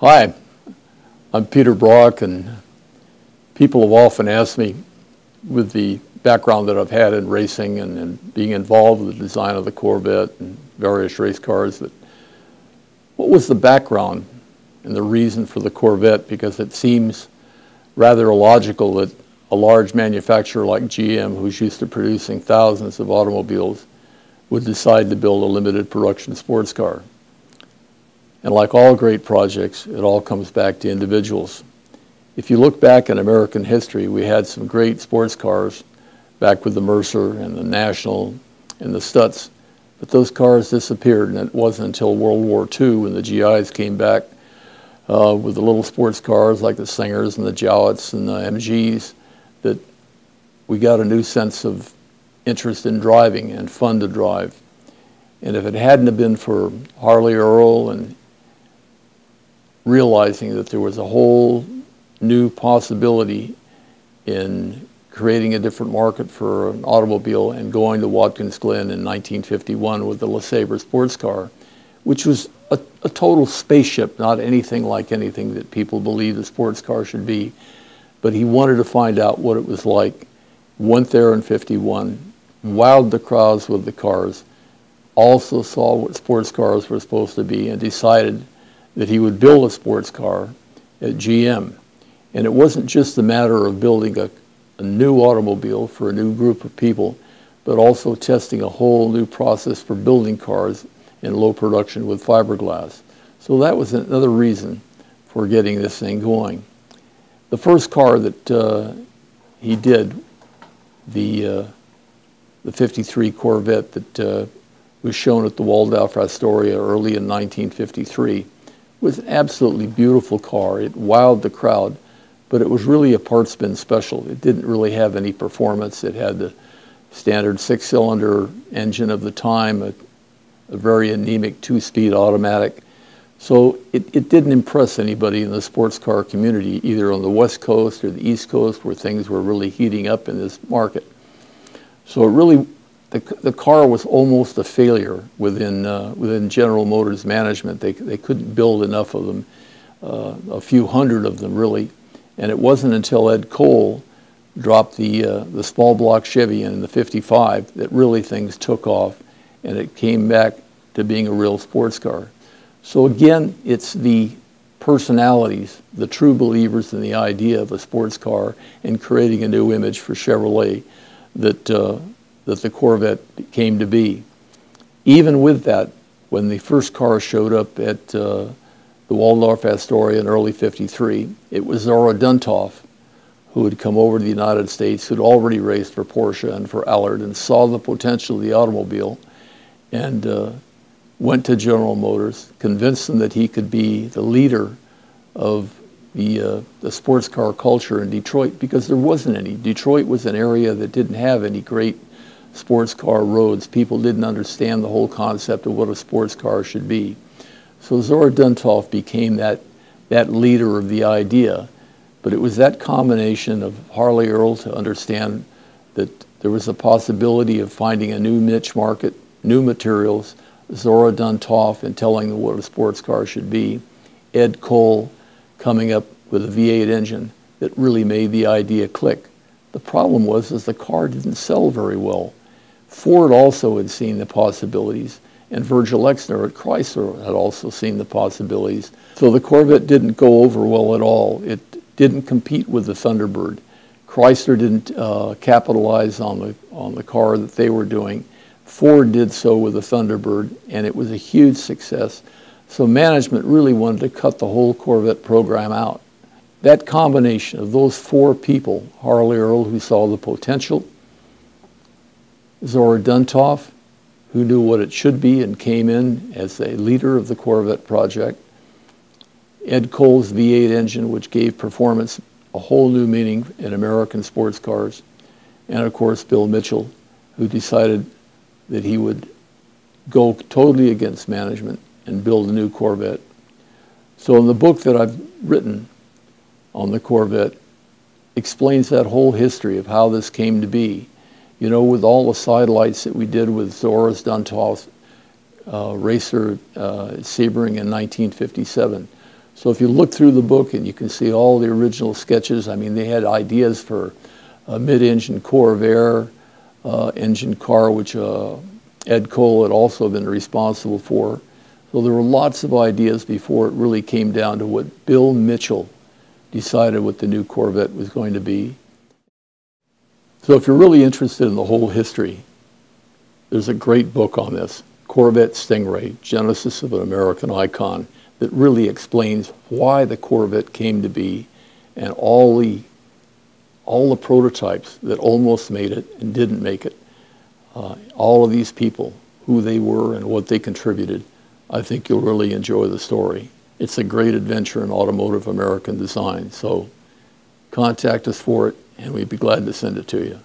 Hi, I'm Peter Brock, and people have often asked me, with the background that I've had in racing and, and being involved with the design of the Corvette and various race cars, that what was the background and the reason for the Corvette? Because it seems rather illogical that a large manufacturer like GM, who's used to producing thousands of automobiles, would decide to build a limited production sports car. And like all great projects, it all comes back to individuals. If you look back in American history, we had some great sports cars back with the Mercer and the National and the Stutz, but those cars disappeared, and it wasn't until World War II when the GIs came back uh, with the little sports cars like the Singers and the Jowetts and the MGs that we got a new sense of interest in driving and fun to drive. And if it hadn't have been for Harley Earl and realizing that there was a whole new possibility in creating a different market for an automobile and going to Watkins Glen in 1951 with the LeSabre sports car, which was a, a, total spaceship, not anything like anything that people believe a sports car should be. But he wanted to find out what it was like. Went there in 51, wowed the crowds with the cars, also saw what sports cars were supposed to be, and decided that he would build a sports car at GM. And it wasn't just a matter of building a, a new automobile for a new group of people, but also testing a whole new process for building cars in low production with fiberglass. So that was another reason for getting this thing going. The first car that uh, he did, the, uh, the 53 Corvette that uh, was shown at the Waldorf Astoria early in 1953, was an absolutely beautiful car. It wowed the crowd, but it was really a parts bin special. It didn't really have any performance. It had the standard six-cylinder engine of the time, a, a very anemic two-speed automatic. So it, it didn't impress anybody in the sports car community, either on the West Coast or the East Coast, where things were really heating up in this market. So it really the, the car was almost a failure within, uh, within General Motors management. They, they couldn't build enough of them, uh, a few hundred of them really. And it wasn't until Ed Cole dropped the, uh, the small block Chevy in the 55 that really things took off and it came back to being a real sports car. So again, it's the personalities, the true believers in the idea of a sports car and creating a new image for Chevrolet that uh, that the Corvette came to be. Even with that, when the first car showed up at uh, the Waldorf Astoria in early 53, it was Zora Duntov who had come over to the United States, who'd already raced for Porsche and for Allard and saw the potential of the automobile and uh, went to General Motors, convinced them that he could be the leader of the, uh, the sports car culture in Detroit because there wasn't any. Detroit was an area that didn't have any great sports car roads. People didn't understand the whole concept of what a sports car should be. So Zora Duntov became that, that leader of the idea. But it was that combination of Harley Earl to understand that there was a possibility of finding a new niche market, new materials, Zora Duntov and telling them what a sports car should be, Ed Cole coming up with a V8 engine that really made the idea click. The problem was is the car didn't sell very well. Ford also had seen the possibilities, and Virgil Exner at Chrysler had also seen the possibilities. So the Corvette didn't go over well at all. It didn't compete with the Thunderbird. Chrysler didn't uh, capitalize on the, on the car that they were doing. Ford did so with the Thunderbird, and it was a huge success. So management really wanted to cut the whole Corvette program out. That combination of those four people, Harley Earl, who saw the potential, Zora Duntov, who knew what it should be and came in as a leader of the Corvette project. Ed Cole's V8 engine, which gave performance a whole new meaning in American sports cars. And of course, Bill Mitchell, who decided that he would go totally against management and build a new Corvette. So in the book that I've written on the Corvette, explains that whole history of how this came to be you know, with all the sidelights that we did with Zora's Duntov uh, racer uh, Sebring in 1957. So if you look through the book and you can see all the original sketches, I mean, they had ideas for a mid-engine Corvair uh, engine car, which uh, Ed Cole had also been responsible for. So there were lots of ideas before it really came down to what Bill Mitchell decided what the new Corvette was going to be. So if you're really interested in the whole history, there's a great book on this, Corvette Stingray, Genesis of an American Icon, that really explains why the Corvette came to be and all the, all the prototypes that almost made it and didn't make it. Uh, all of these people, who they were and what they contributed, I think you'll really enjoy the story. It's a great adventure in automotive American design. So contact us for it, and we'd be glad to send it to you.